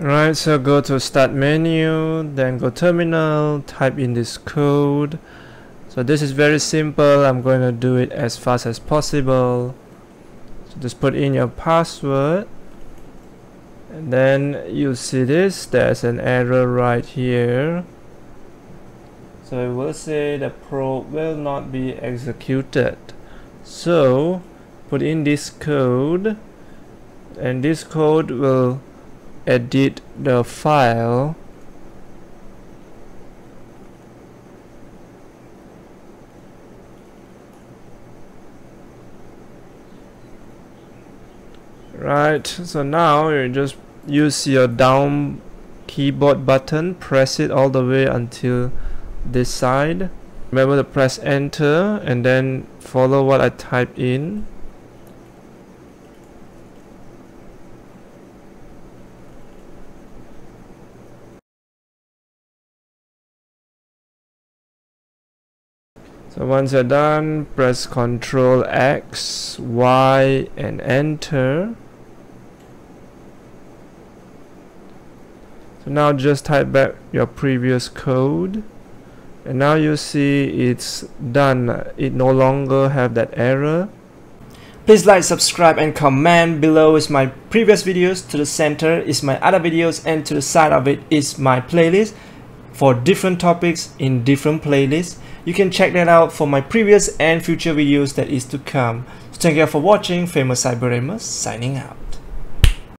Right, so go to start menu, then go terminal, type in this code. So this is very simple, I'm going to do it as fast as possible. So just put in your password. And then you see this, there's an error right here. So it will say the probe will not be executed. So put in this code and this code will edit the file. Right so now you just use your down keyboard button. Press it all the way until this side. Remember to press enter and then follow what I type in So once you're done, press Ctrl X, Y and enter. So now just type back your previous code and now you see it's done. It no longer have that error. Please like, subscribe and comment below is my previous videos, to the center is my other videos and to the side of it is my playlist for different topics in different playlists. You can check that out for my previous and future videos that is to come. So thank you all for watching, Famous Cyber signing out.